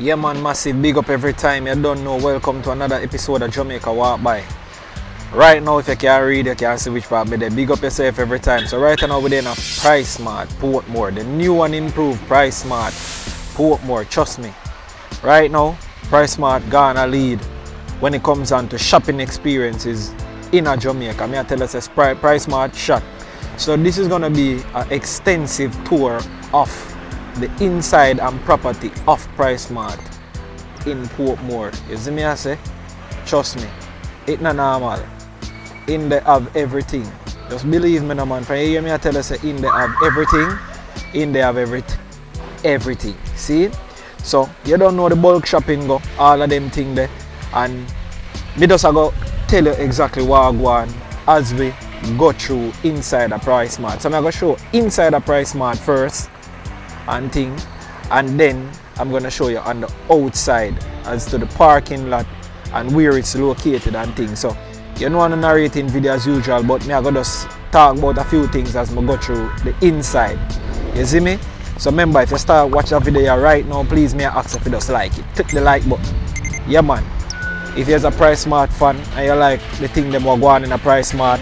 Yeah man, massive big up every time. You don't know. Welcome to another episode of Jamaica Walk By. Right now, if you can't read, you can't see which part, but they big up yourself every time. So right now, we're in a Price Smart Portmore, the new and improved Price Smart Portmore. Trust me. Right now, Price Smart gonna lead when it comes on to shopping experiences in a Jamaica. Me I tell us, a Price Smart shot. So this is gonna be an extensive tour of the inside and property of PriceSmart in Portmore. You see me I say? Trust me, it's not normal. In they have everything. Just believe me no man. From hear me I tell you say in they have everything, in they have everything. Everything. See? So you don't know the bulk shopping go, all of them thing there. And me just go tell you exactly what I want as we go through inside the PriceSmart. So I'm to show inside the PriceSmart first and thing. And then I'm gonna show you on the outside as to the parking lot and where it's located and things so you know I'm narrating video as usual but me I gotta just talk about a few things as I go through the inside. You see me? So remember if you start watching the video right now please me ask if you just like it. Click the like button. Yeah man. If you're a price smart fan and you like the thing them are going in a price smart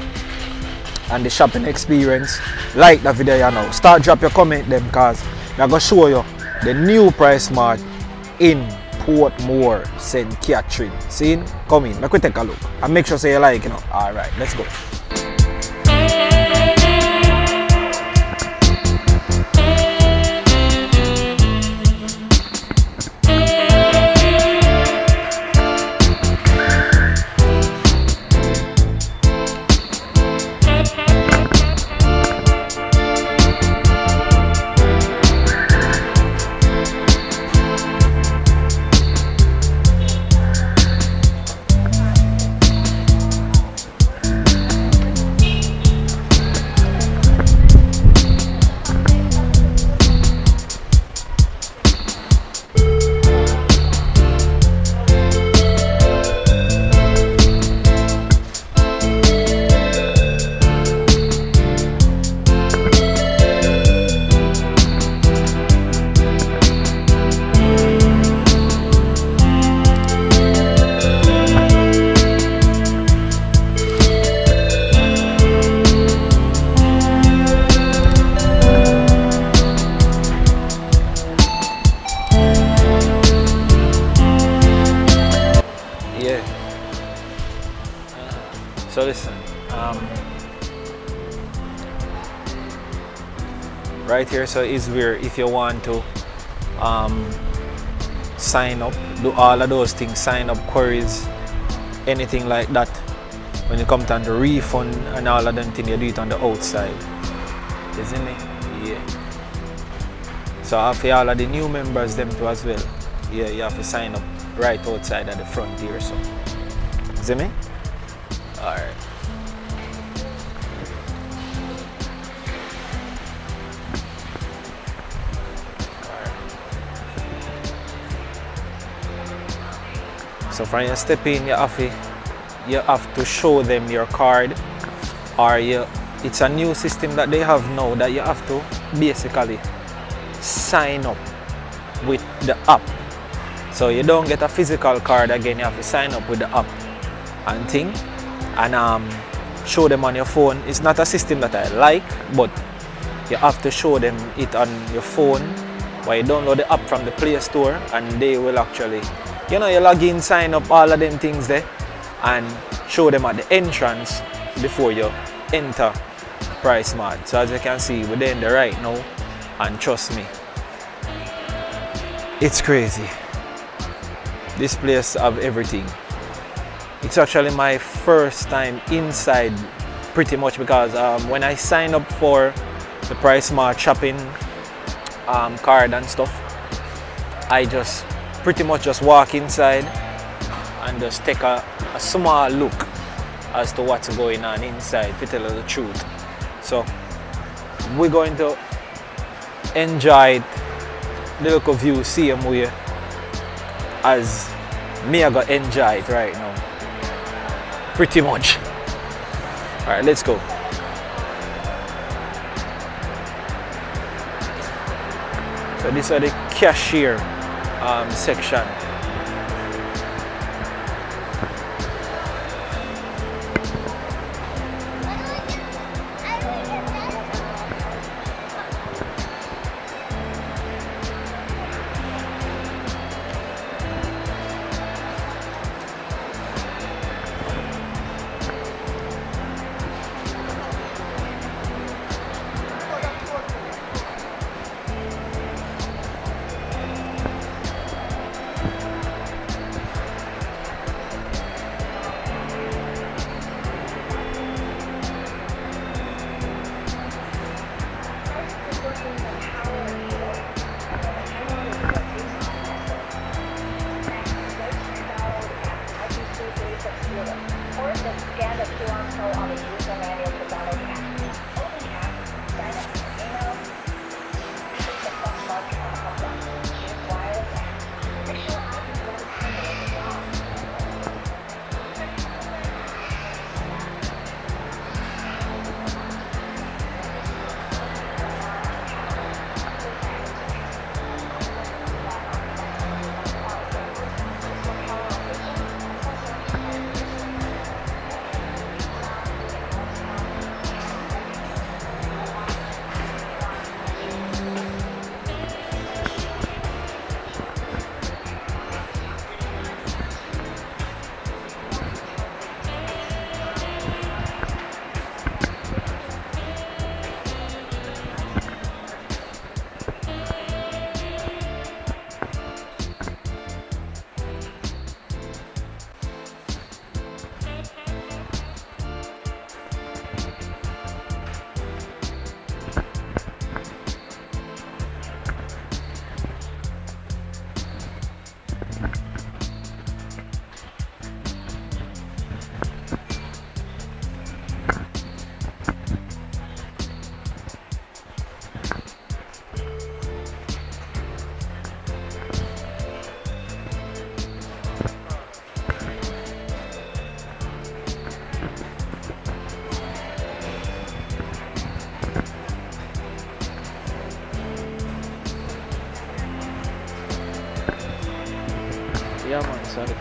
and the shopping experience like the video you know. Start drop your comment them because I'm going to show you the new PriceSmart in Portmore, St. Catherine. See? Come in, make we take a look. And make sure say you like, you know. Alright, let's go. Here so is where if you want to um, sign up, do all of those things, sign up queries, anything like that. When you come to the refund and all of them things, you do it on the outside. Isn't it? Yeah. So after all of the new members them too as well. Yeah, you have to sign up right outside at the front here so. See me? So you step in, you have to, you have to show them your card or you, it's a new system that they have now that you have to basically sign up with the app. So you don't get a physical card again, you have to sign up with the app and thing and um, show them on your phone. It's not a system that I like, but you have to show them it on your phone while you download the app from the Play Store and they will actually, you know, you log in, sign up, all of them things there and show them at the entrance before you enter PriceSmart. So as you can see, we're there in the right now and trust me, it's crazy. This place have everything. It's actually my first time inside pretty much because um, when I signed up for the PriceSmart shopping um, card and stuff, I just pretty much just walk inside and just take a, a small look as to what's going on inside, to tell you the truth. So we're going to enjoy the local view, see them way as me I got enjoy it right now. Pretty much. Alright, let's go. So this are the cashier um, section.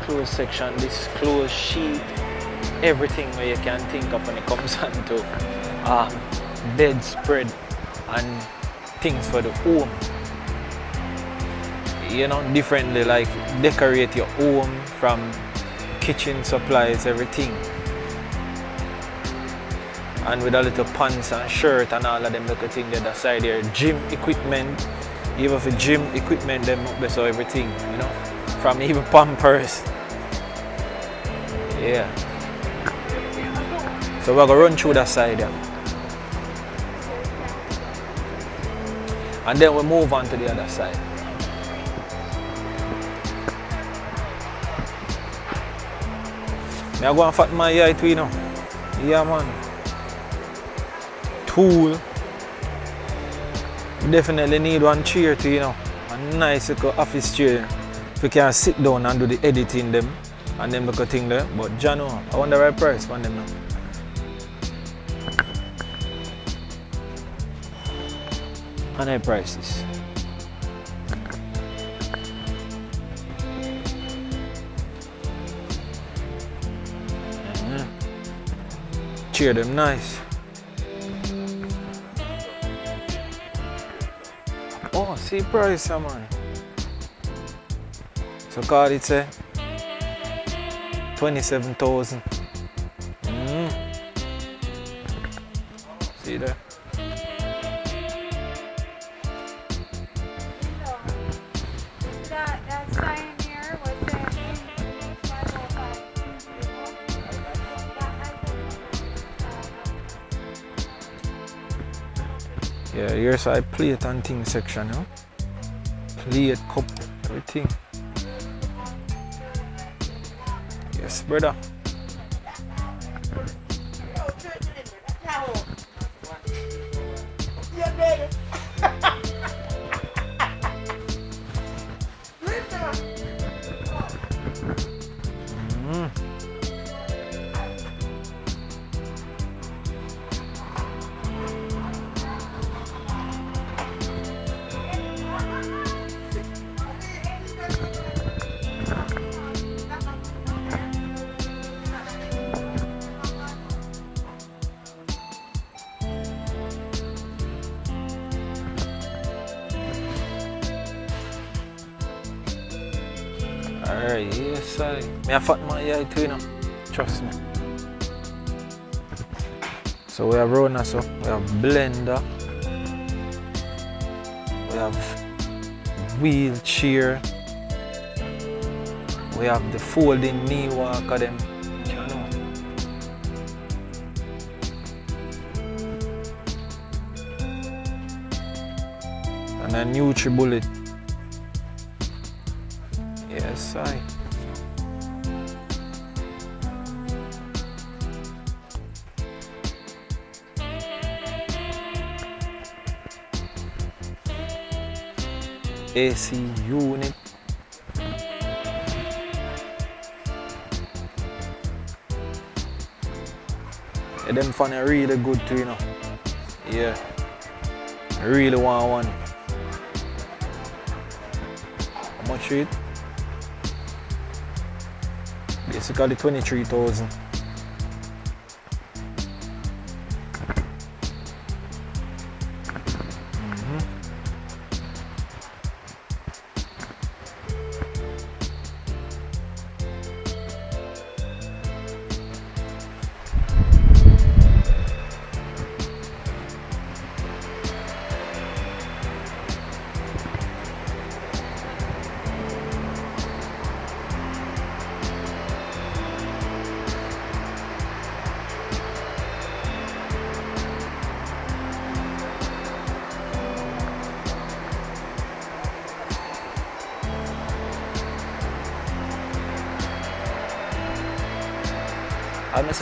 Closed section, this closed sheet, everything where you can think of when it comes to um, bedspread and things for the home. You know, differently like decorate your home from kitchen supplies, everything. And with a little pants and shirt and all of them little thing the other side there. Gym equipment, even for gym equipment them up there so everything, you know. From even pampers. Yeah. So we're gonna run through that side there. And then we move on to the other side. Me I go and fat my eye too, you know. Yeah man. Tool. Definitely need one chair too, you know. A nice little office chair. If you can sit down and do the editing them and them little thing there. But Jano, I wonder right price for them now. And their prices. Yeah. Cheer them nice. Oh, see price, man. So call it say 27,000. Mm. See there? Yeah, here's I plate and thing section, know? Plate, cup, everything. Brother. Have blender. We have wheelchair. We have the folding knee walker them. And a Nutri bullet. Yes, I. AC unit. Yeah, them fan are really good too, you know. Yeah. I really want one. How much it? Basically 23,000.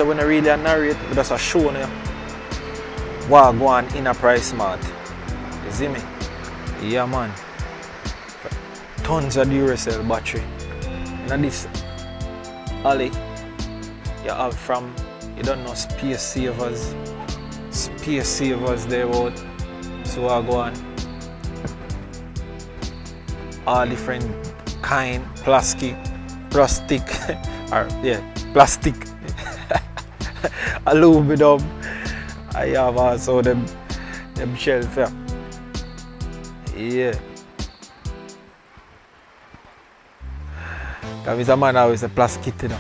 When I really narrate, but just a show you what go on in a price smart. You see me? Yeah man. Tons of Duracell battery. Now this alley you have from you don't know space savers. Space savers they out. So I go on all different kind plastic plastic or yeah plastic aluminum I have also them them shelf yeah. yeah. Cause a man always a plastic you know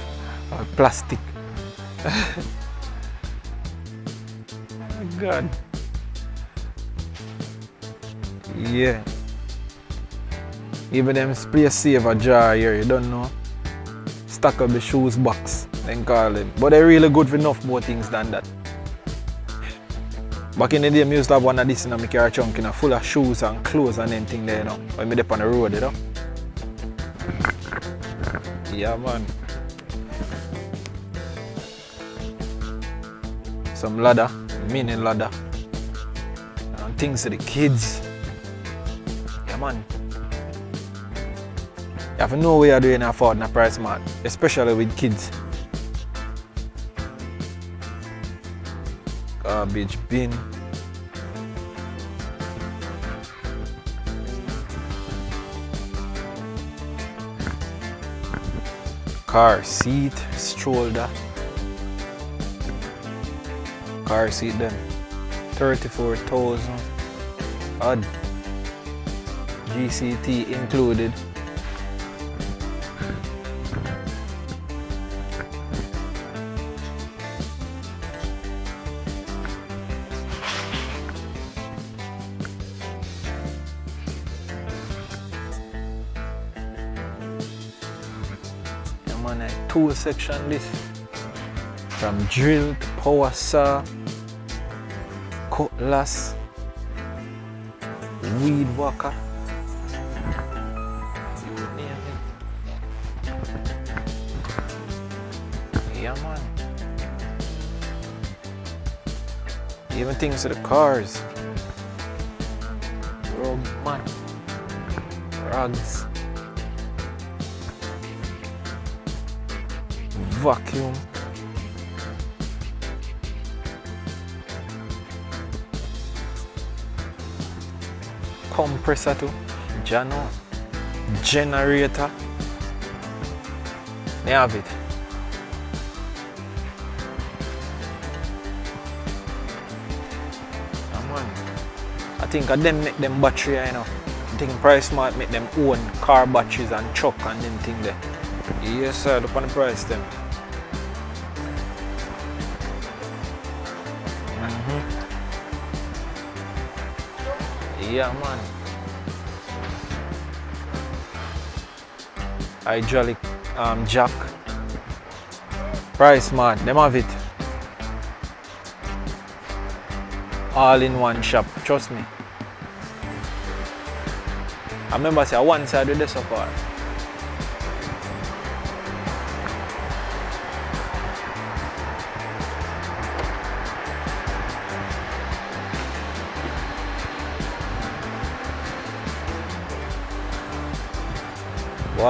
or plastic God yeah even them space saver jar here, you don't know. Stack up the shoes box, then call them. But they're really good for enough more things than that. Back in the day, I used to have one of these in my car trunk, you full of shoes and clothes and anything there, you know, when I up on the road, you know. Yeah, man. Some ladder, mini ladder, and things for the kids. Yeah, man. You have no way of doing afford in a PriceSmart, especially with kids. Garbage bin. Car seat, stroller. Car seat then. 34,000. Odd. GCT included. Tool section list from drill to power saw, cutlass, weed whacker. Even things to the cars. Rug man. Rugs. Vacuum. Compressor too. Jano. Generator. They have it. I think of them make them battery, you know. I think Price Smart make them own car batteries and truck and them thing there. Yes, sir. Look on the price then. Yeah, man. Hydraulic um, jack. Price, man. Them have it. All in one shop. Trust me. I remember say one side with this so far.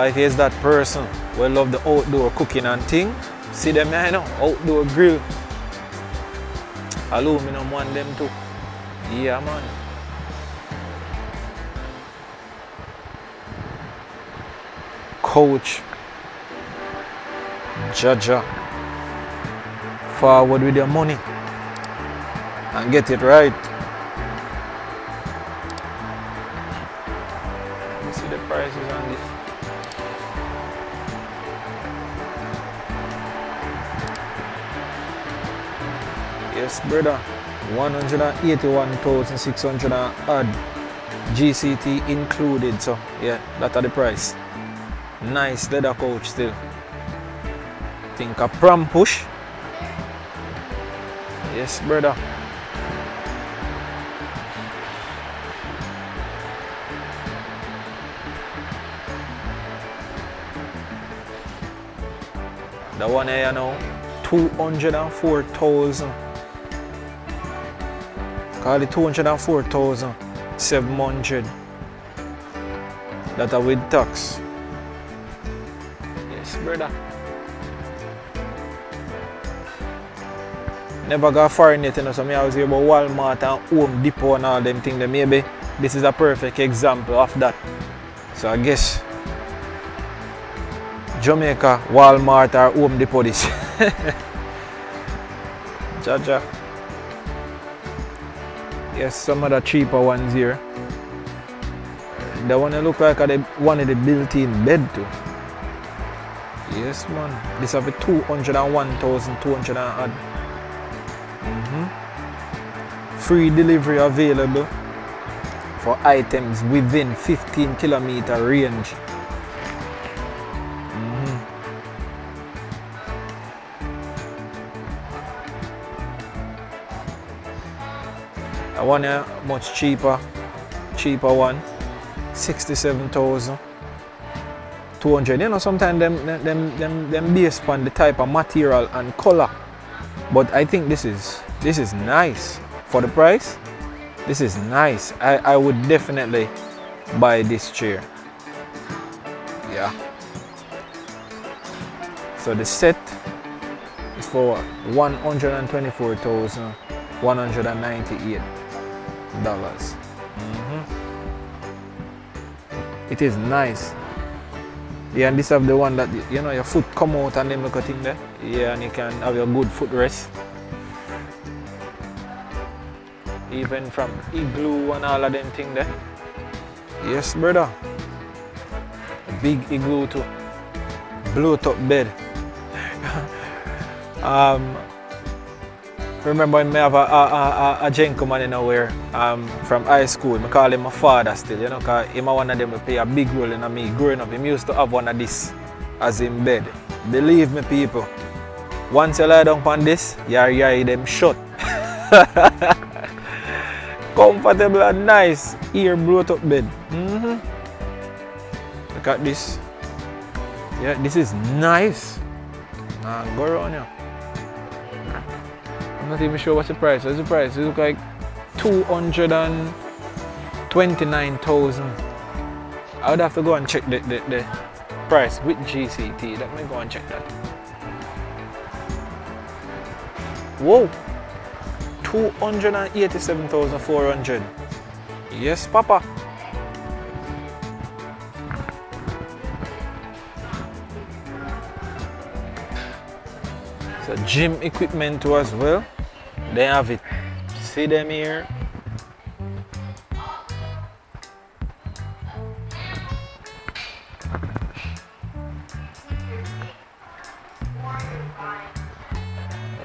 If he's that person who love the outdoor cooking and thing, see them here, you know, outdoor grill. Aluminum one them too. Yeah man. Coach. Jaja. Forward with your money. And get it right. 181,600 odd. GCT included, so yeah, that are the price. Nice leather coach still. Think a pram push. Yes, brother. The one here now, 204,000. Call it 204,700. That are with tax. Yes, brother. Never got foreign yet, you know, so me always hear about Walmart and Home Depot and all them things. Maybe this is a perfect example of that. So I guess Jamaica, Walmart or Home Depot this. Jaja. Yes, some of the cheaper ones here. The one that look like a, one of the built-in bed too. Yes, man. This have a 201,200 odd. Mhm. Free delivery available for items within 15 kilometer range. one here much cheaper cheaper one. 67,000 200 you know sometimes them them them them based on the type of material and color. But I think this is this is nice for the price. This is nice. I, I would definitely buy this chair. Yeah. So the set is for 124,198 dollars. Mm -hmm. It is nice. Yeah, and this have the one that you know your foot come out and then look a thing there. Yeah, and you can have your good foot rest. Even from igloo and all of them thing there. Yes, brother. Big igloo too. Blue top bed. um, remember when me have a, a, a, a, gentleman in where um, from high school, I call him my father still, you know, because him one of them who play a big role in me growing up. He used to have one of this as in bed. Believe me, people, once you lie down on this, your eye them shut. Comfortable and nice, ear bloat up bed. hmm Look at this. Yeah, this is nice. Go around here. I'm not even sure what's the price. What's the price? It look like 229,000. I would have to go and check the, the, the price with GCT. Let me go and check that. Whoa! 287,400. Yes, Papa. So gym equipment too as well. They have it. See them here?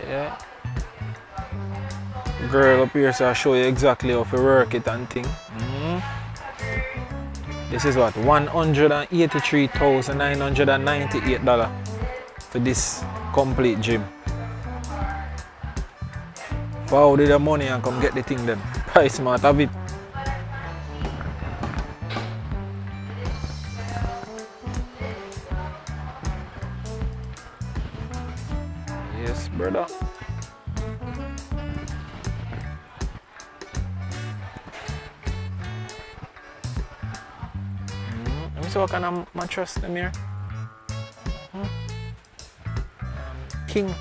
Yeah. Girl up here so I show you exactly how to work it and thing. Mm-hmm. This is what $183,998 for this complete gym. Forward the money and come get the thing then. Price smart have it. Yes, brother. Mm, Let me see what kind of mattress them here. Um, King.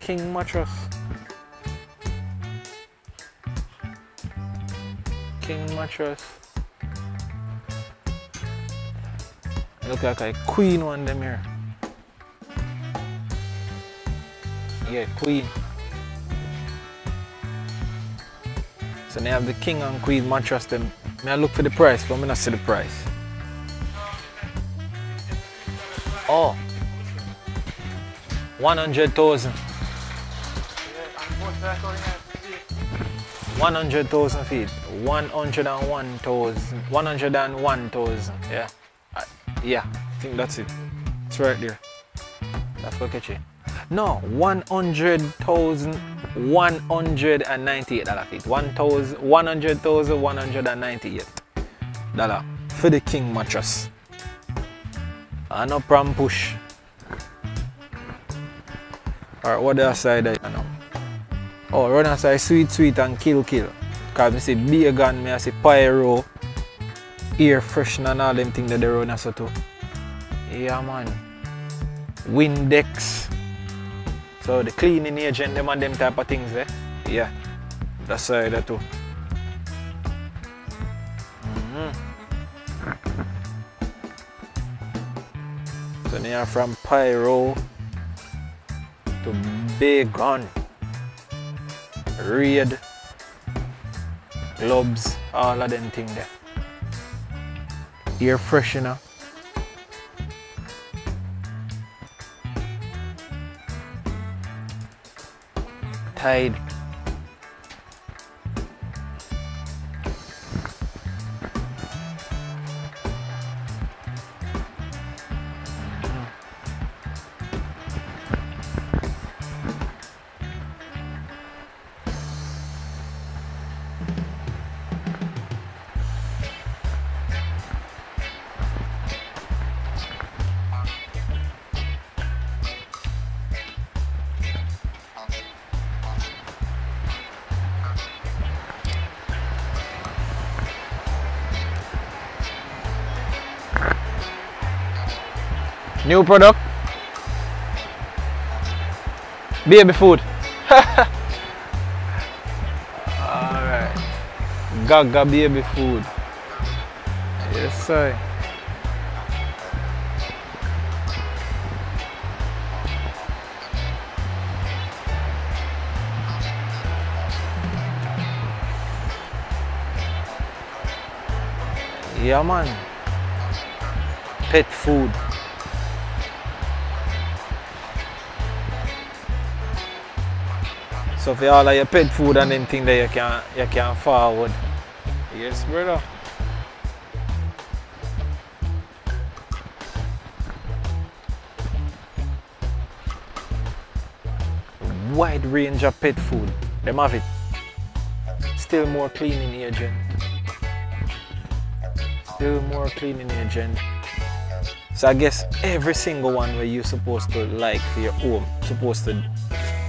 King mattress. King mattress. Look like a queen one them here. Yeah, queen. So they have the king and queen mattress them. May I look for the price, but I see the price. Oh. 100,000. 100,000 feet. 101,000. 101,000. Yeah. Uh, yeah, I think that's it. It's right there. That's what catch it. No, 100,000. 198 dollar feet. 100,000 198 dollar for the king mattress. And no pram push. Alright, what the side I know? Oh, run aside sweet sweet and kill kill. Cause I see Baygon, me I see Pyro, air freshener and all them things that they run so too. Yeah man. Windex. So the cleaning agent, them and them type of things there. Yeah. That's side that too. Mhm. So they are from Pyro to Baygon, Raid, Gloves, all of them things there. Air freshener. Tide. New product. Baby food. Alright. Gaga baby food. Yes, sir. Yeah, man. Pet food. So for all of your pet food and them thing that you can you can forward. Yes, brother. Wide range of pet food. Them have it. Still more cleaning agent. Still more cleaning agent. So I guess every single one where you're supposed to like for your home, supposed to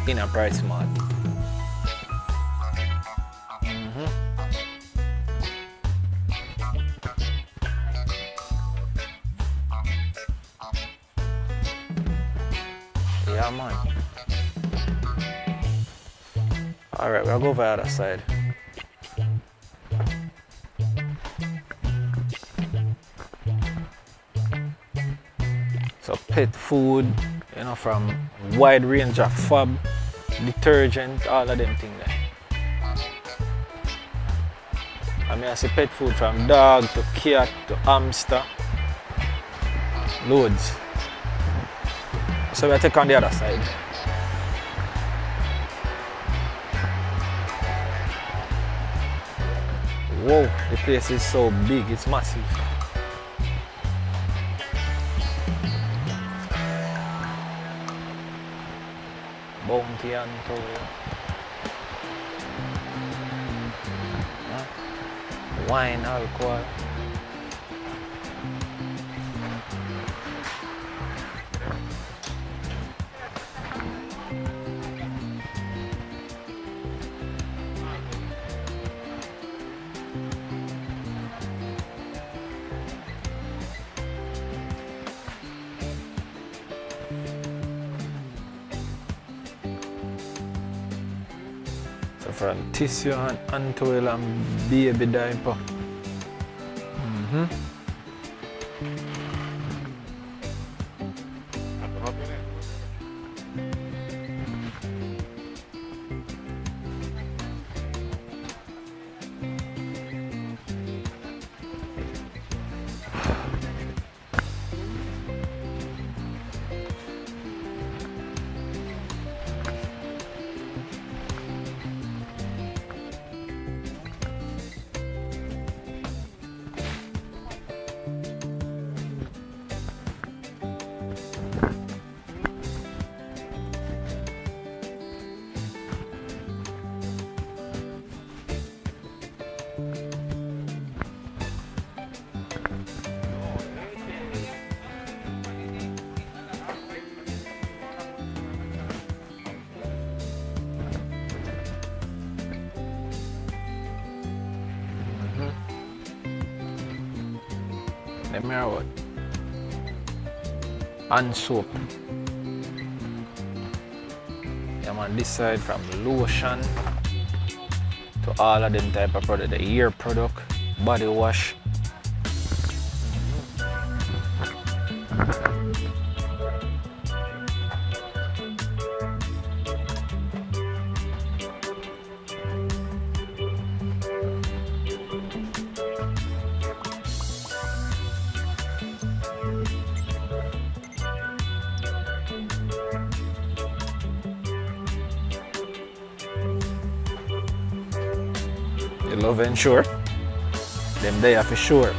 in a price smart. The other side. So pet food, you know, from wide range of fab, detergent, all of them things there. I mean, I see pet food from dog to cat to hamster, loads. So we take on the other side. Whoa, the place is so big, it's massive. Bounty Anto. Wine, alcohol. tisio an antwel a bie bedaimpa. Let me what? And soap. Yeah man, this side from lotion to all of them type of product. The ear product, body wash. sure. Them there for sure.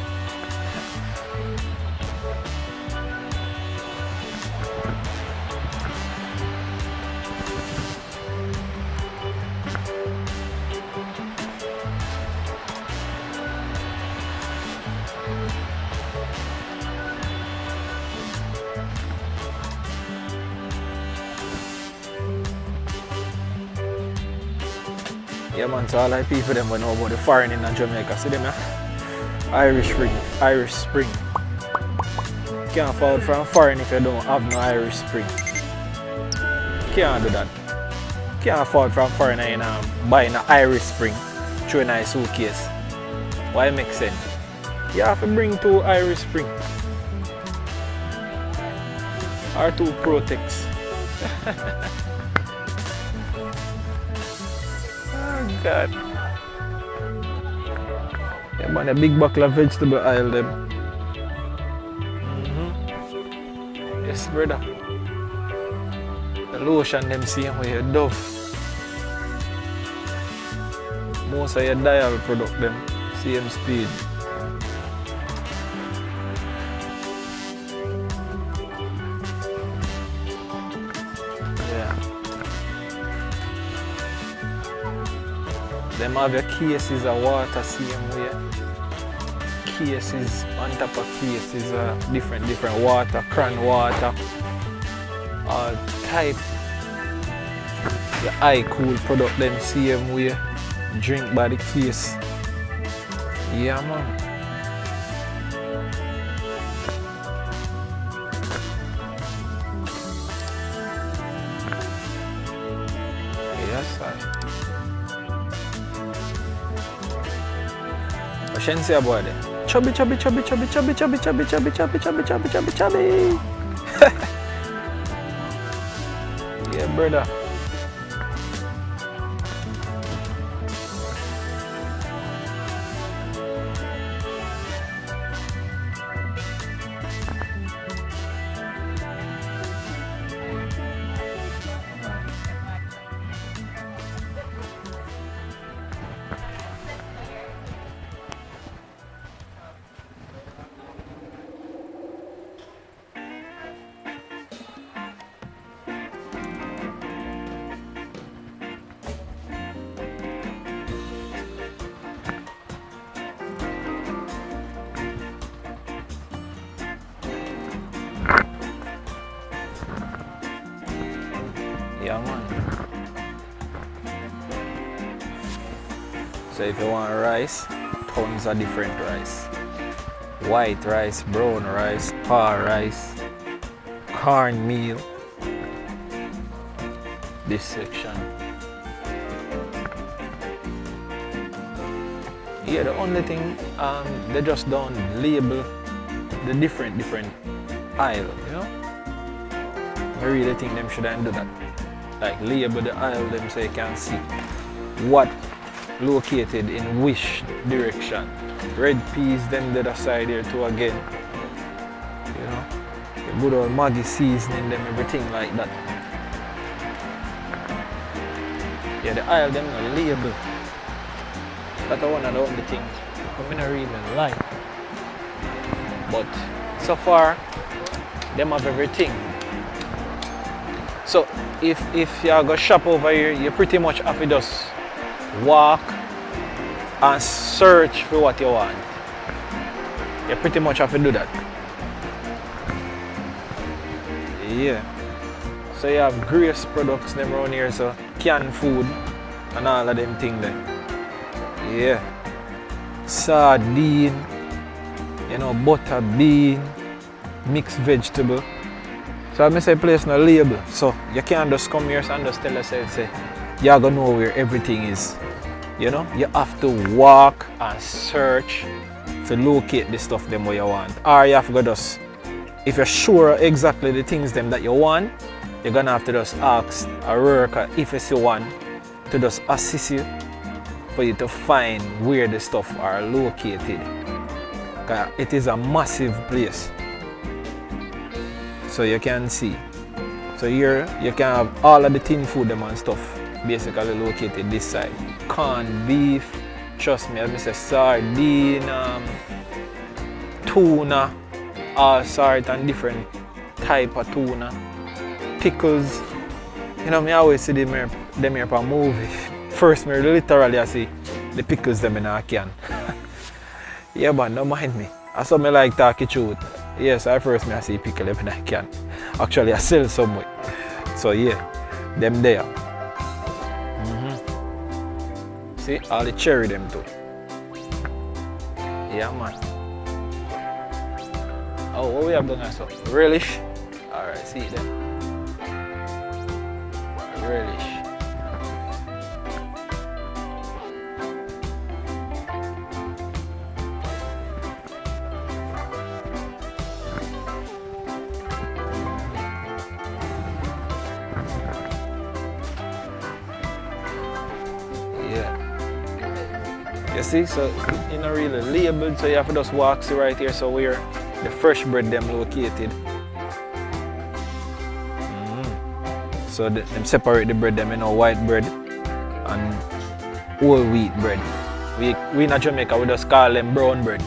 All the people them know about the foreign in Jamaica. See them yeah? Irish Spring, Irish Spring. Can't afford from foreign if you don't have no Irish Spring. Can't do that. Can't afford from foreign and um, buy an Irish Spring through a nice suitcase. Why make sense? You have to bring two Irish Spring. Or two Protex. God. Yeah man, a big buckle of vegetable oil them. Mhm. Yes, brother. The lotion them same way, your Dove. Most of your dial product them, same speed. Cases of water same way. Cases on top of cases uh, different different water, cran water, all type. Your eye cool product them same way. Drink by the case. Yeah man. Shensia boy there. Chubby, chubby, chubby, chubby, chubby, chubby, chubby, chubby, chubby, chubby, chubby, chubby, chubby. yeah, brother. Of different rice. White rice, brown rice, par rice, cornmeal. This section. Yeah, the only thing um, they just don't label the different different aisle, you know. I really think them shouldn't that. Like label the aisle them so you can see what located in which direction. Red peas them the other side here too again. You know. The good old Maggi seasoning them, everything like that. Yeah, the aisle them no label. That's one of the only things I don't really like. But so far, them have everything. So if if you go shop over here, you pretty much have to just walk and search for what you want. You pretty much have to do that. Yeah. So you have Grace products them around here, so canned food and all of them things there. Yeah. Sardine, you know, butter bean, mixed vegetable. So I say place no label. So you can't just come here and just tell yourself say you're gonna know where everything is. You know, you have to walk and search to locate the stuff them what you want. Or you have to just if you're sure exactly the things them that you want, you're gonna have to just ask a worker if it's you want to just assist you for you to find where the stuff are located it is a massive place. So you can see. So here you can have all of the tin food them and stuff basically located this side. Corned beef, trust me, I say sardine, um, tuna, all sort and different type of tuna. Pickles. You know, me always see them here, them here for movie. First, me literally I see the pickles them in a can. yeah, but don't mind me. I saw me like talking truth. Yes, I first me I see pickle them in a can. Actually, I sell somewhere. So yeah, them there. See, all the cherry them too. Yeah, man. Oh, what we have done also? Relish. Alright, see them. Relish. See, so you know really labeled, so you have to just walk see right here. So where the fresh bread them located. Mhm. So the, them separate the bread them, you know, white bread and whole wheat bread. We we in Jamaica we just call them brown bread.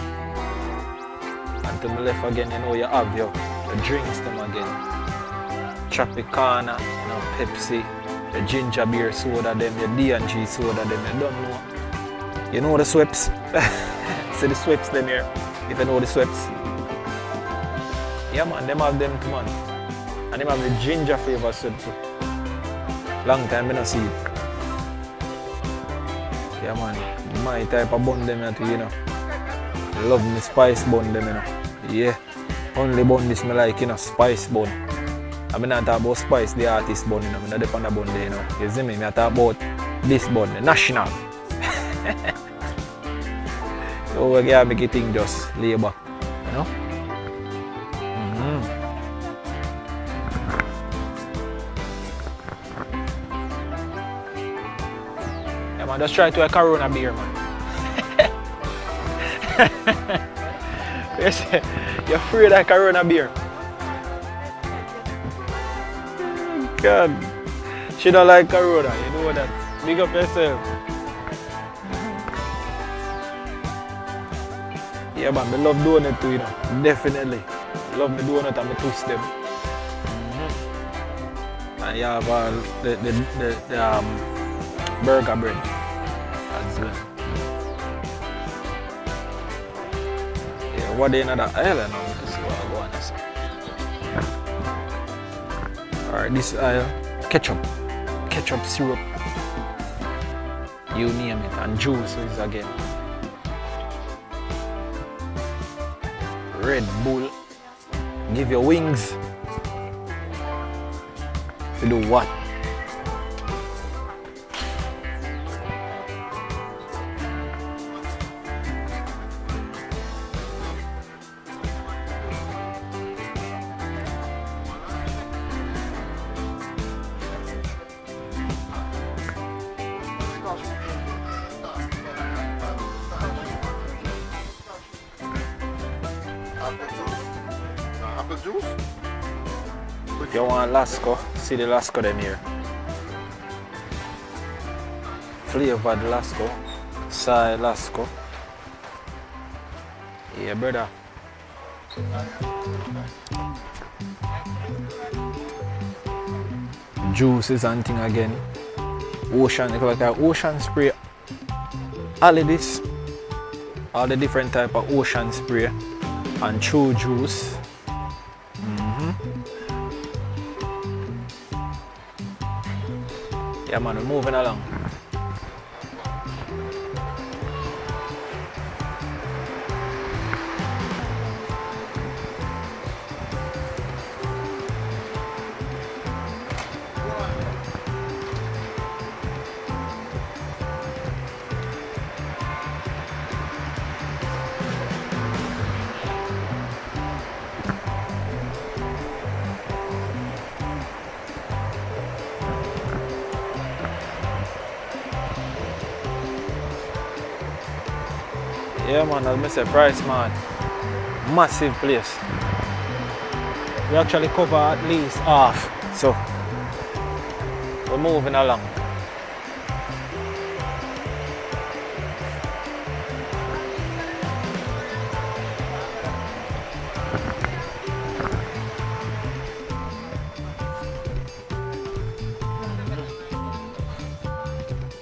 And to my left again, you know, you have your the drinks them again. Tropicana, you know, Pepsi, the ginger beer soda them, your D&G soda them, you don't know. You know the sweps? See the sweps them here? If you know the sweps. Yeah man, them have them too man. And them have the ginger flavor soup too. Long time I not see it. Yeah man, my type of bun them too, you know. Love me spice bun them, you know. Yeah. Only bun this me like, you know, spice bun. I mean not talk about spice, the artist bun, you know. I not depend on the bun there, you know. You see me? I talk about this bun, the national. so we gotta make it thing just labor, you know. Mhm. Yeah man, just try to a Corona beer man. you say, you're afraid of Corona beer. God, she don't like Corona, you know that. Big up yourself. Yeah man, me love donut too, you know. Definitely. Love me donut and me twist them. Mhm. And you have uh, the, the, the, the um, burger bread as well. Yeah, what they in that island now to see what I go on. Alright, this uh, ketchup. ketchup syrup, you name it, and juices again. Red Bull, give your wings. To do what? See the Lasco them here. Flavored Lasco, soy Lasco. Yeah, brother. Juices and thing again. Ocean, like an ocean spray. All of this, all the different type of ocean spray and true juice. Yeah, man, we're moving along. Yeah, man, I say, price, man. Massive place. We actually cover at least half. So, we're moving along.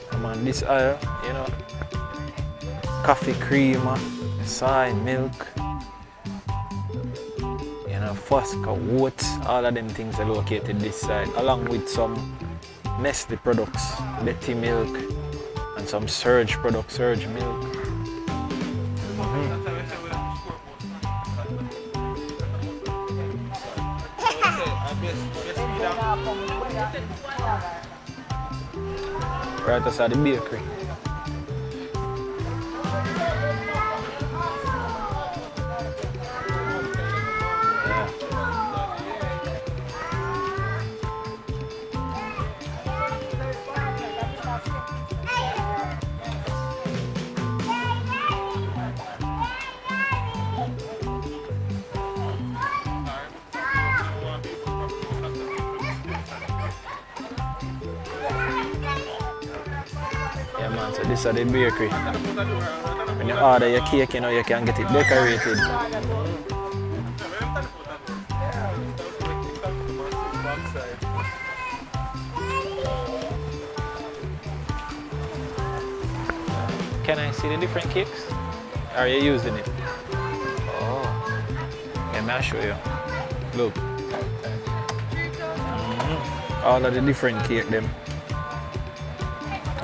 Come on, this aisle, coffee creamer, soy milk, you know, Fosca oats, all of them things are located this side, along with some Nestle products, Betty milk, and some Serge products, Serge milk. Mm-hmm. Right outside the bakery. Bakery. When you order your cake, you know, you can get it decorated. Can I see the different cakes? Are you using it? Oh. Let me show you. Look. Mhm. All of the different cake them.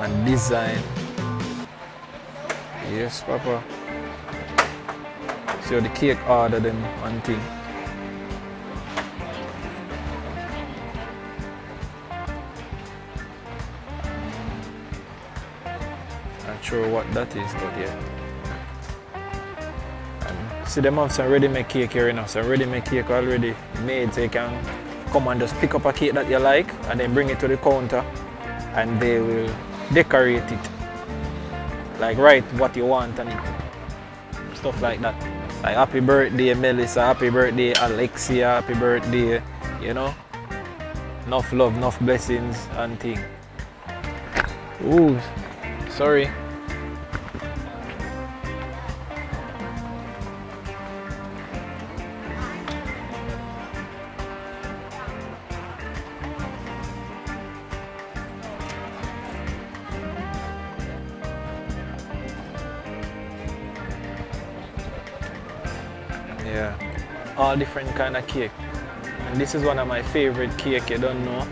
And design. Yes, Papa. So the cake order them one thing. Not sure what that is, but yeah. See them have some ready-made cake here, you know, some ready-made cake already made, so you can come and just pick up a cake that you like and then bring it to the counter and they will decorate it. Like write what you want and stuff like that. Like happy birthday Melissa, happy birthday Alexia, happy birthday, you know. Enough love, enough blessings and thing. Ooh, sorry. all different kind of cake. And this is one of my favorite cake, you don't know.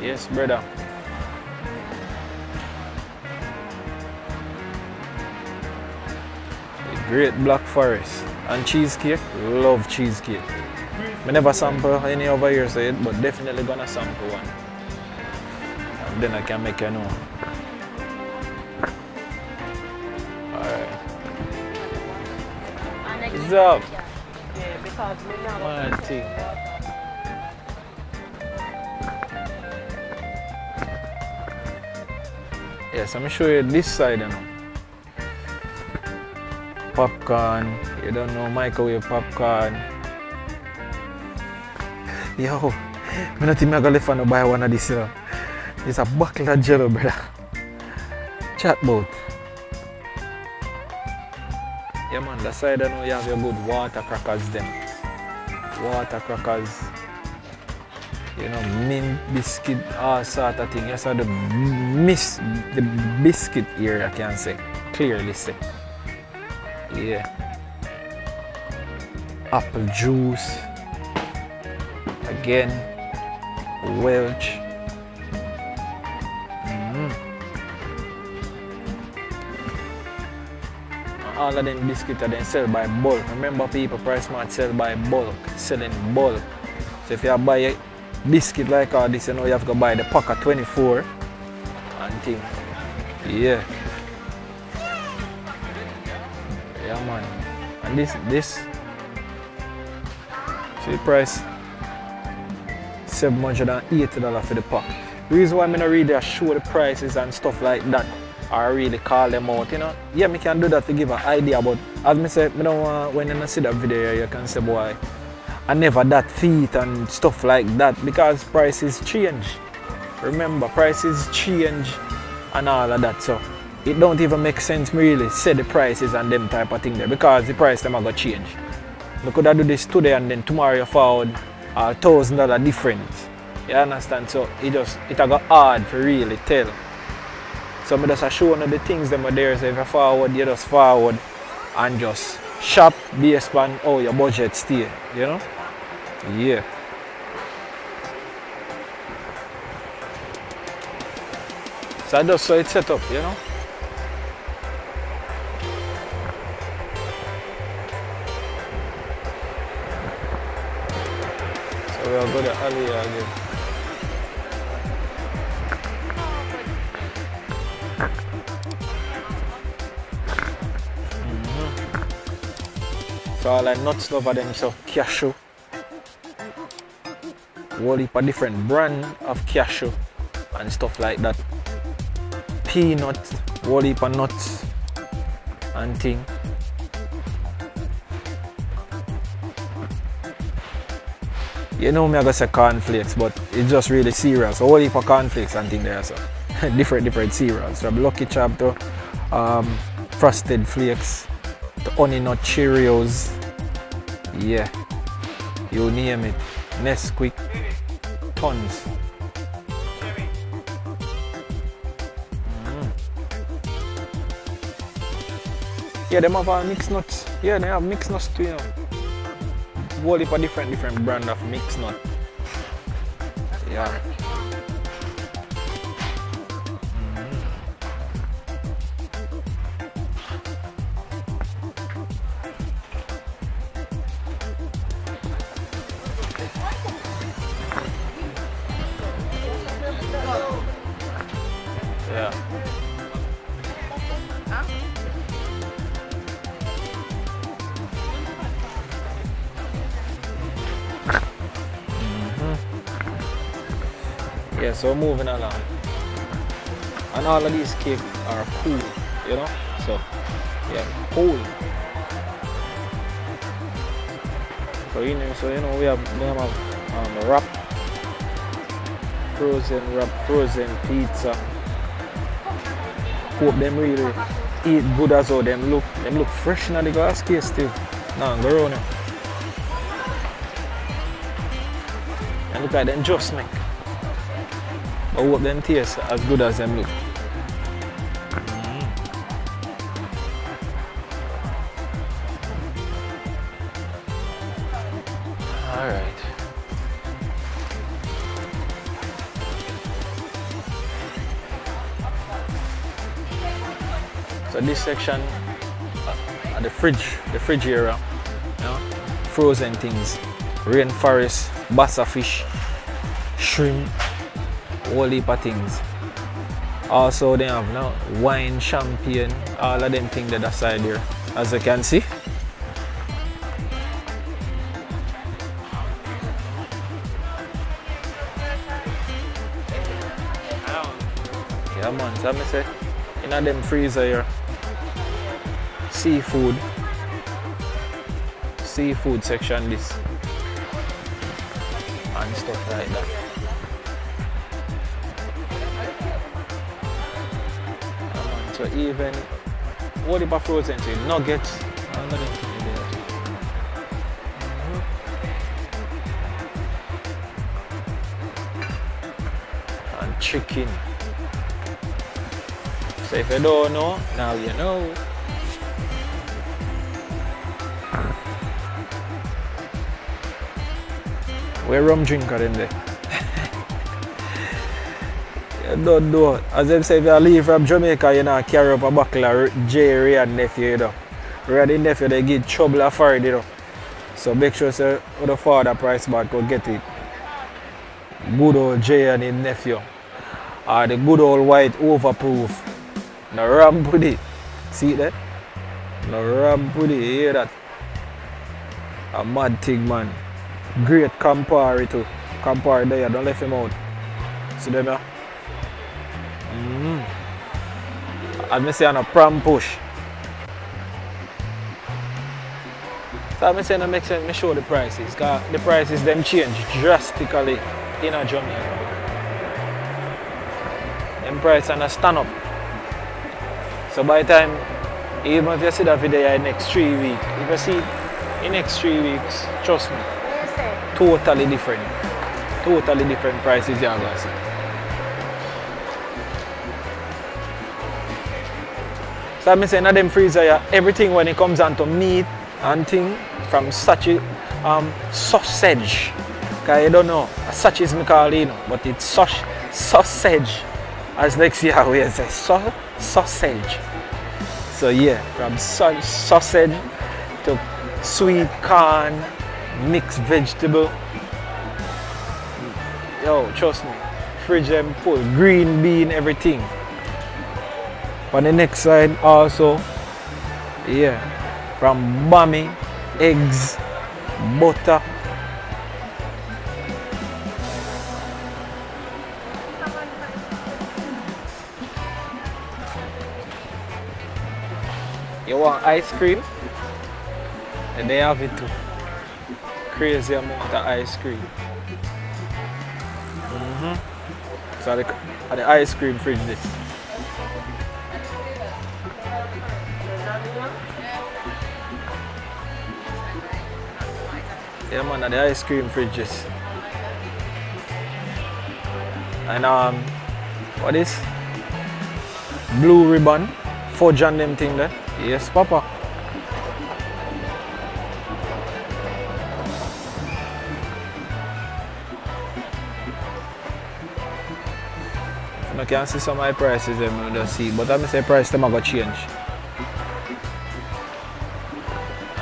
Yes, brother. The great black forest. And cheesecake, love cheesecake. I never sample any over here, so but definitely gonna sample one. And then I can make you know. Alright. What's up? Yes, I'm show you this side you know. Popcorn, you don't know microwave popcorn. Yo, I don't think I'm gonna to buy one of these. You. It's a buckle of jello, brother. Chatbot. Yeah the side I know you have your good water crackers them. Water crackers. You know, mint biscuit, all sort of thing. You saw the miss the biscuit here I can say. Clearly say. Yeah. Apple juice. Again. Welch. All of them biscuits are then sell by bulk. Remember people PriceSmart sell by bulk, selling bulk. So if you buy a biscuit like all this, you know you have to buy the pack of 24 and thing. Yeah. Yeah man. And this this see the price $780 for the pack. The reason why I'm not really show the prices and stuff like that or really call them out, you know. Yeah, me can do that to give an idea, but as me say, me don't want, when you see that video, you can say, boy, I never that feet and stuff like that because prices change. Remember, prices change and all of that, so it don't even make sense me really say the prices and them type of thing there because the price them are gonna change. We could have do this today and then tomorrow you found a thousand dollar difference. You understand? So it just it got hard for really tell. So I just show one of the things that are there. So if you forward, you just forward and just shop based on how your budget stay. You know? Yeah. So that's so it's set up, you know? So we'll go to Aliyah again. So all the nuts over them, so cashew. Whole heap of different brand of cashew and stuff like that. Peanut, whole heap of nuts and thing. You know me I gonna say cornflakes, but it's just really cereals. So whole heap of cornflakes and thing there so. different different cereals. From Lucky to um, frosted flakes nut Cheerios. Yeah. You name it. Nesquik. Tons. Mm. Yeah, them have uh, mixed nuts. Yeah, they have mixed nuts too, you know. Whole heap different different brand of mixed nut. Yeah. Yeah. So moving along. And all of these cakes are cool, you know? So, yeah, cool. So, you know, so, you know, we have, we have um, wrap, frozen wrap, frozen pizza. Hope them really eat good as how them look. Them look fresh in the glass case still. Nah, go around them. And look at them just make. But hope them taste as good as them look. Alright. So this section, uh, the fridge, the fridge area. You know, frozen things, rainforest, basa fish, shrimp, whole heap of things. Also they have now wine, champagne, all of them things that aside here As you can see. Yeah man, so me say in them freezer here. Seafood. Seafood section this. And stuff like that. So even what about frozen thing? Nuggets. And chicken. So if you don't know, now you know. Where rum drinker them there? Don't know. As them say, if you leave from Jamaica, you know, carry up a buckle of Jerry and nephew, you know. Wray and nephew, they get trouble for it, you know. So make sure say, the father price back go get it. Good old Jay and his nephew. Or the good old white overproof. No ram with it. See that? No ram with it. You hear that? A mad thing, man. Great Campari too. Campari there, don't let him out. See them here? As me say on a pram push. So I'm saying it makes sense me show the prices. Cause the prices them change drastically in a Jamaica. Them prices and a stand up. So by the time, even if you see that video in next three weeks, if you see in next three weeks, trust me, totally different. Totally different prices you're gonna see. So I'm saying in them freezer, yeah, everything when it comes down to meat and thing from such a um, sausage. Cause you don't know, such is me call it, but it's such sausage. As next year we say so, sausage. So yeah, from sa sausage to sweet corn, mixed vegetable. Yo, trust me, fridge them full, green bean, everything. On the next side also, yeah, from mommy eggs, butter. You want ice cream? And they have it too. Crazy amount of ice cream. hmm So the, the ice cream fridge this. Yeah man, at the ice cream fridges. And um what is? Blue ribbon. Fudge and them thing there. Yes, Papa. I can see some my prices them I don't see, but I'm say price them are gonna change.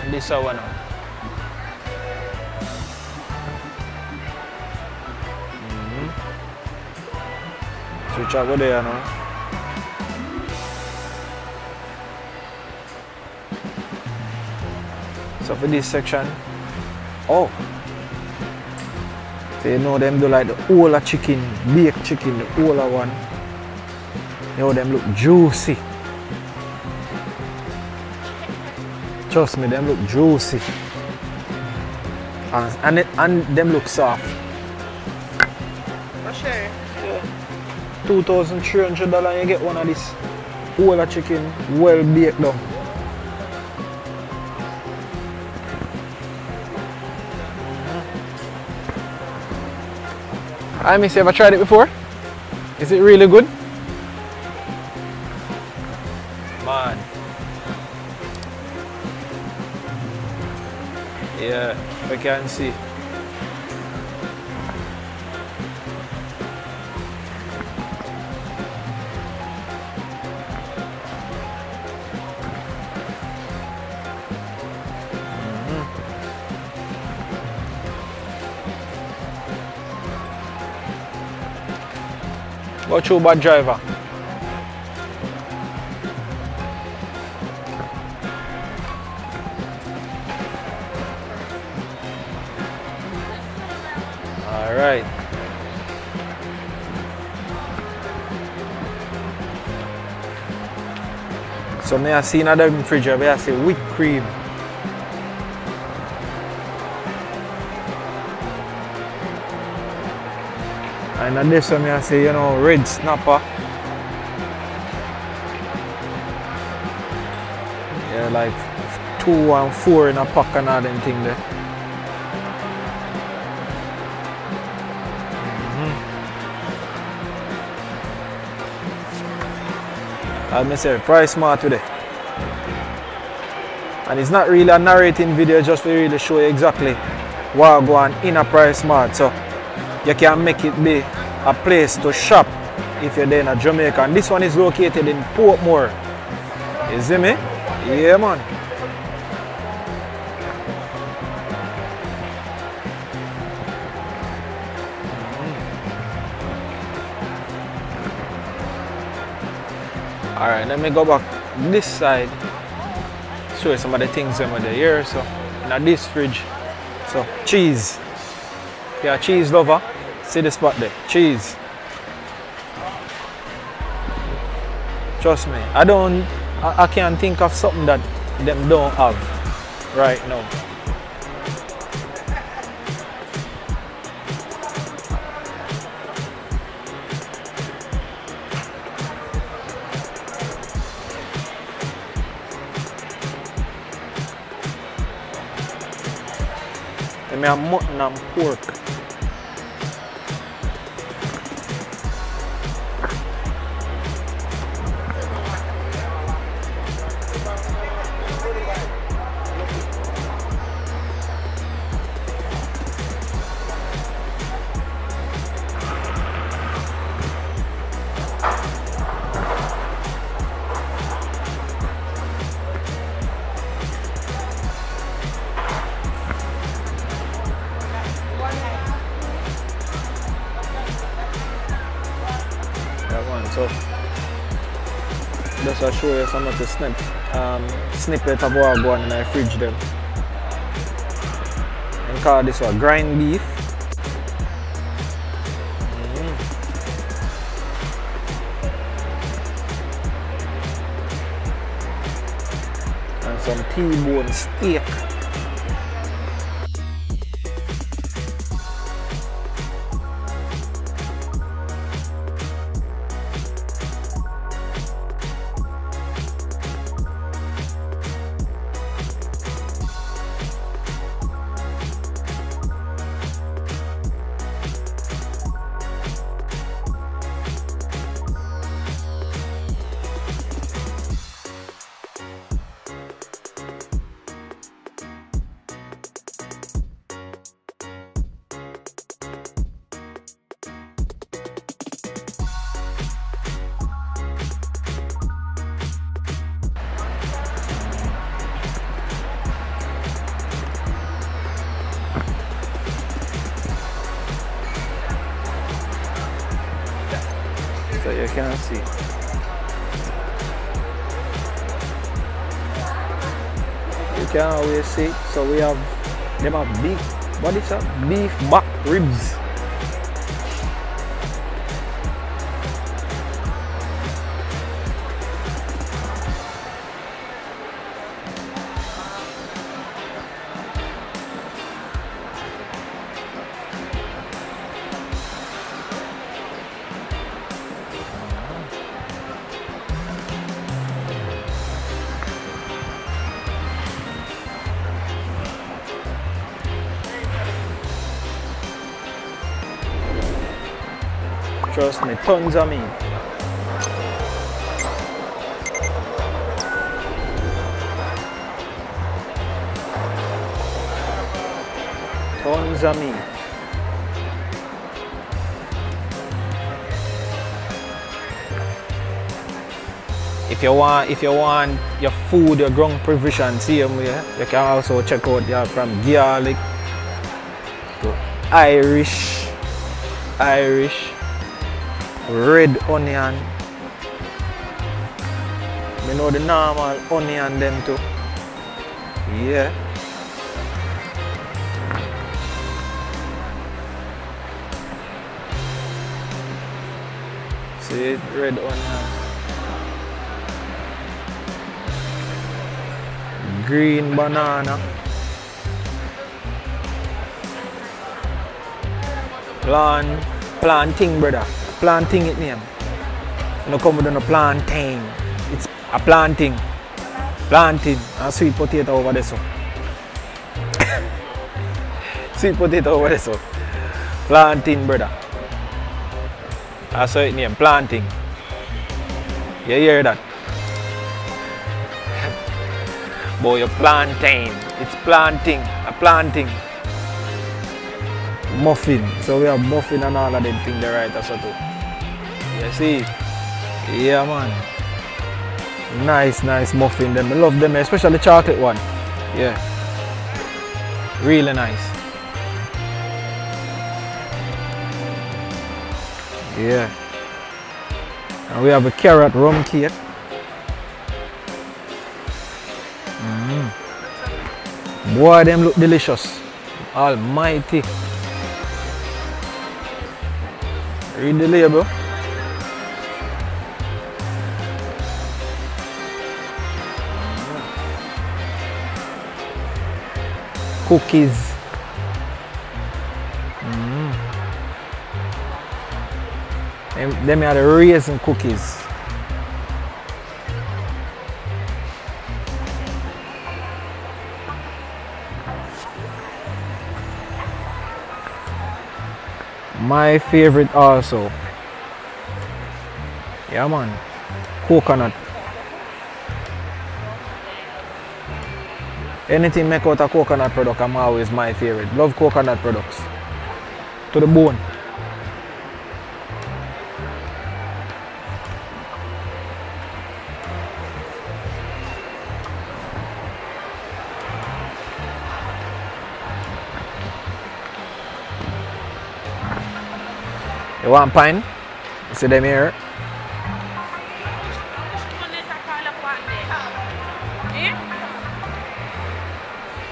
And this one now. There. So for this section, oh, so you know them do like the whole of chicken, baked chicken, the whole of one. You know them look juicy. Trust me, them look juicy. And, and, it, and them look soft. For sure. $2,300 and you get one of this whole chicken well baked down. I miss you ever tried it before? Is it really good? Man. Yeah, I can see. Through bad driver. All right. So me I see another refrigerator, I see whipped cream. And in this one I say, you know, red snapper. Yeah, like two and four in a pack and all them thing there. Mm-hmm. I may say PriceSmart today. And it's not really a narrating video just to really show you exactly what I go on in a PriceSmart. So you can make it be a place to shop if you're there in Jamaica. And this one is located in Portmore. You see me? Yeah man. Alright, let me go back this side. Show you some of the things over there here. So now this fridge. So cheese. Yeah, cheese lover, see the spot there. Cheese. Trust me, I don't I, I can't think of something that them don't have right now. They have mutton and pork. Snip, um, snippet of what go on fridge them. And call this one grind beef. Mm. And some T-bone steak. See. You can always see. So we have them have beef. What is that? Beef back ribs. Tons of meat. Tons of meat. If you want, if you want your food, your ground provision, same way, um, you can also check out yeah, from garlic to Irish, Irish, red onion. You know the normal onion them too. Yeah. See it, red onion. Green banana. Plant, planting, brother. Planting it name. No come with no plantain. It's a planting. Planting. And sweet potato over there so. sweet potato over there so. Planting, brother. Ah, that's how it name. Planting. You hear that? Boy, you're plantain. It's planting. A planting. Muffin. So we have muffin and all of them things there right also too. You see? Yeah man. Nice, nice muffin them. I love them, especially the chocolate one. Yeah. Really nice. Yeah. And we have a carrot rum cake. Mm. Boy, them look delicious. Almighty. Read the label. Cookies. Mm. Them, them are the raisin cookies. My favorite also. Yeah man. Coconut. Anything make out of coconut product I'm always my favorite. Love coconut products. To the bone. You want pine? See them here?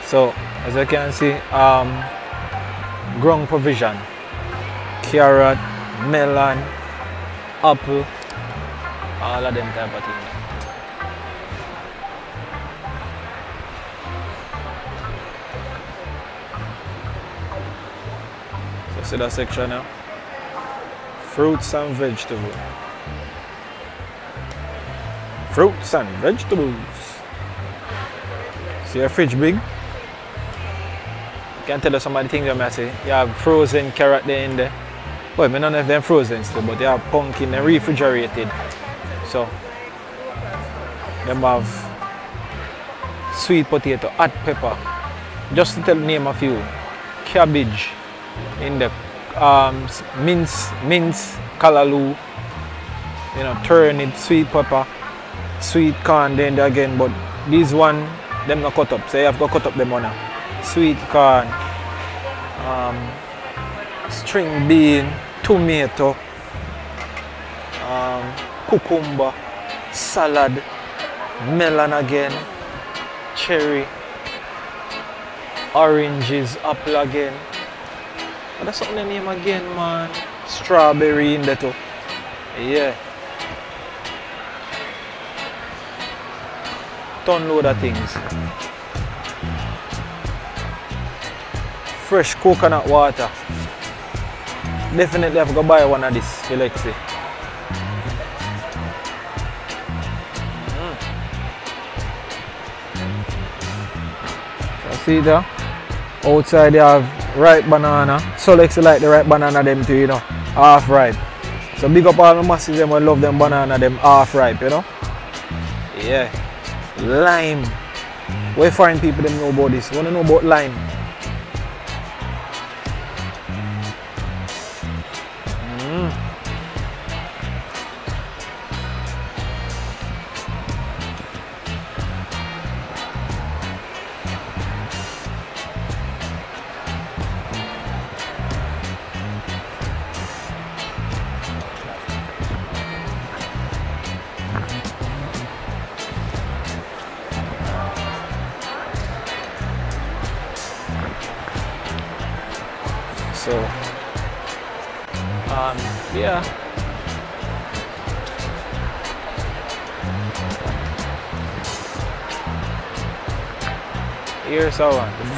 So as you can see, um, ground provision, carrot, melon, apple, all of them type of things. So see that section now? Fruits and vegetables. Fruits and vegetables. See your fridge big? Can tell you some of the things that I say. You have frozen carrot there in there. Well, I don't know if they're frozen still, but they have pumpkin and refrigerated. So, them have sweet potato, hot pepper. Just to tell name a few. Cabbage in the um, mince, mince, callaloo, you know, turnip, sweet pepper, sweet corn then again, but this one, them not cut up. So you have to cut up them on sweet corn, um, string bean, tomato, um, cucumber, salad, melon again, cherry, oranges, apple again. But that's not the name again, man. Strawberry in there too. Yeah. Ton load of things. Fresh coconut water. Definitely have to buy one of this for Lexi. Mm. See there? Outside they have ripe banana. So Lexi like the ripe banana them too, you know. Half ripe. So big up all the masses them I love them banana them half ripe, you know. Yeah. Lime. Where foreign people them know about this? Wanna know about lime?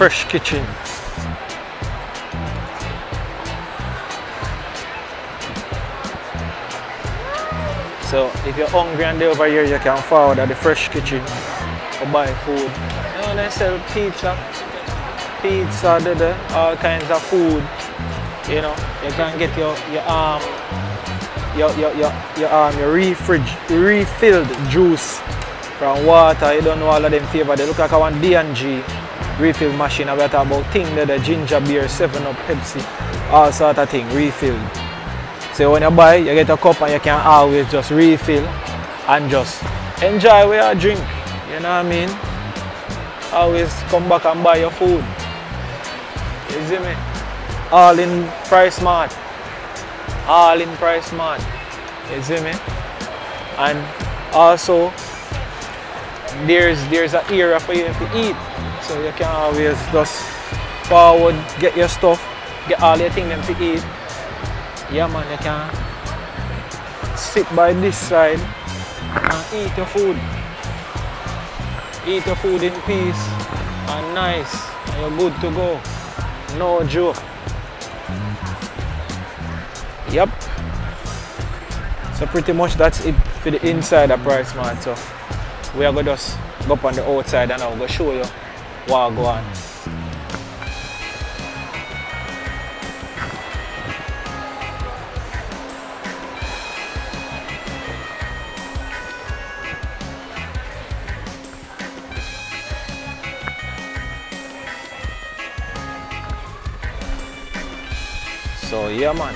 Fresh kitchen. So if you're hungry and over here, you can forward at the fresh kitchen or buy food. You know, they sell pizza, pizza, da, da, all kinds of food. You know, you can get your your um your your your, your um your refrig refilled juice from water. You don't know all of them flavor. They look like a one D and G refill machine. I talk about thing that the ginger beer, seven up, Pepsi, all sort of thing refilled. So when you buy, you get a cup and you can always just refill and just enjoy where you drink. You know what I mean? Always come back and buy your food. You see me? All in PriceSmart. All in PriceSmart. You see me? And also there's there's an era for you to eat. So you can always just forward, get your stuff, get all your things them to eat. Yeah man you can sit by this side and eat your food. Eat your food in peace and nice and you're good to go. No joke. Yep. So pretty much that's it for the inside of PriceSmart so we are going to just go up on the outside and i'll go show you on So yeah man.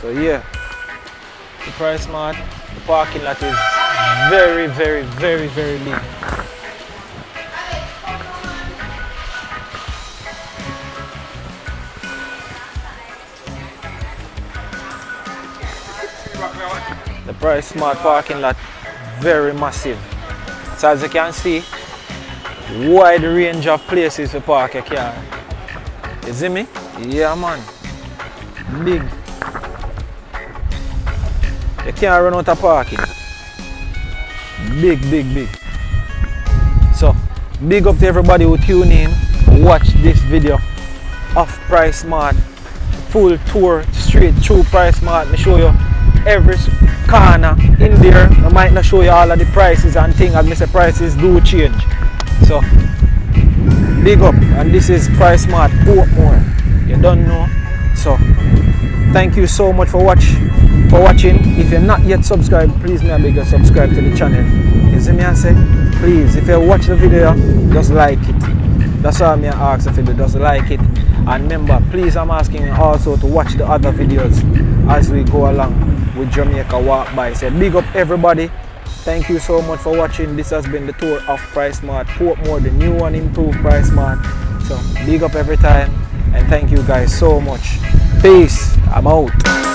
So yeah, mart, the parking lot is very, very, very, very big. The PriceSmart parking lot very massive. So as you can see, wide range of places to park your car. You see me? Yeah man. Big. You can't run out of parking. Big, big, big. So, big up to everybody who tune in, watch this video of PriceSmart. Full tour straight through PriceSmart. Me show you every corner in there. I might not show you all of the prices and things as say prices do change. So big up and this is PriceSmart Portmore. You don't know. So thank you so much for watch for watching. If you're not yet subscribed, please I beg you subscribe to the channel. You see me I say? Please, if you watch the video, just like it. That's all I ask if you do, just like it. And remember, please I'm asking you also to watch the other videos as we go along with Jamaica Walk By. So big up everybody. Thank you so much for watching. This has been the tour of PriceSmart Portmore, the new and improved PriceSmart. So big up every time and thank you guys so much. Peace. I'm out.